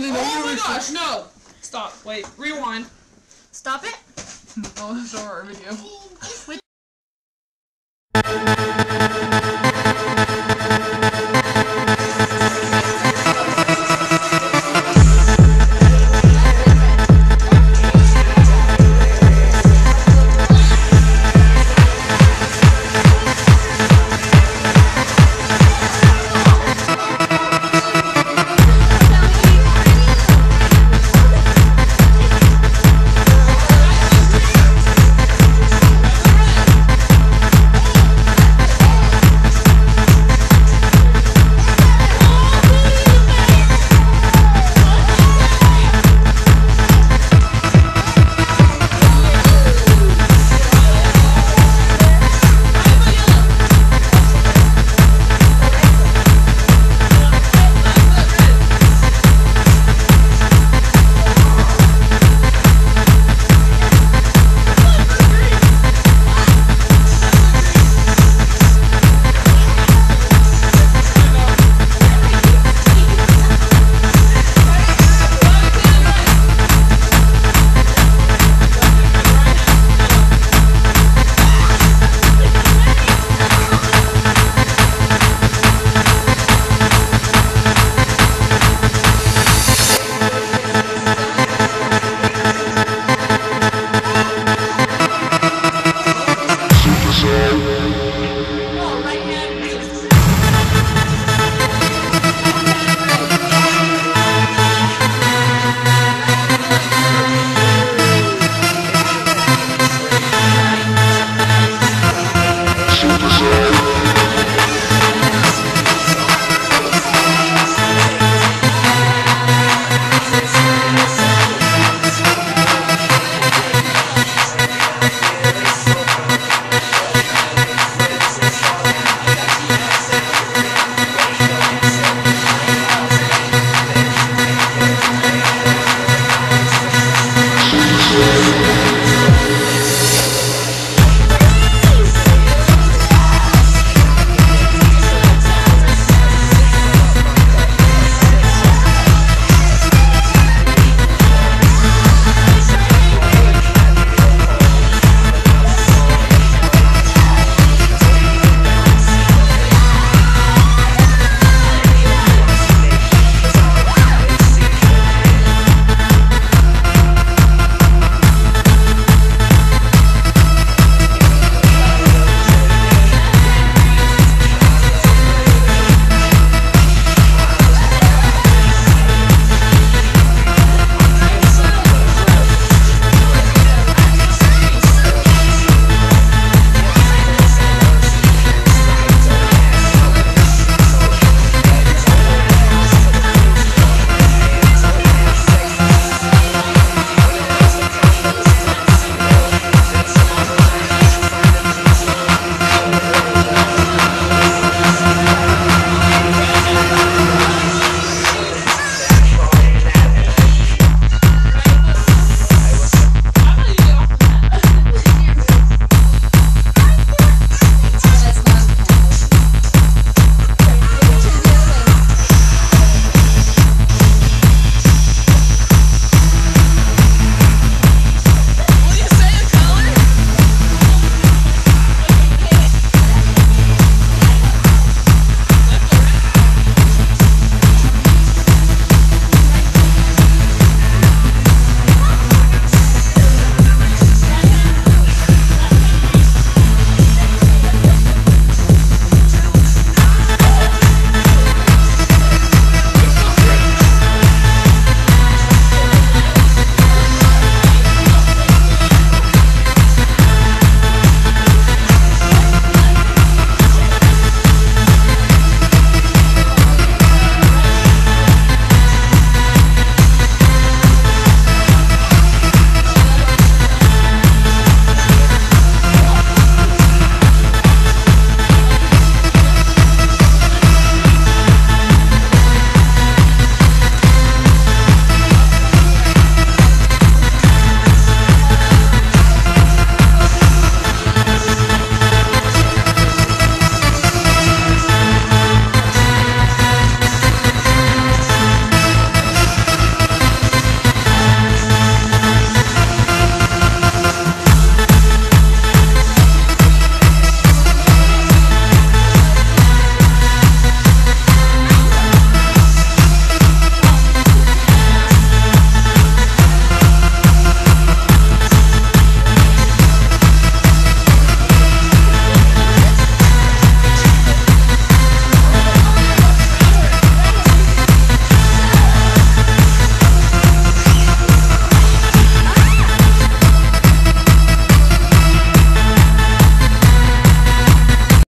Brenda comes in. Oh my gosh, no! Stop. Wait. Rewind. Stop it. I'll show her video.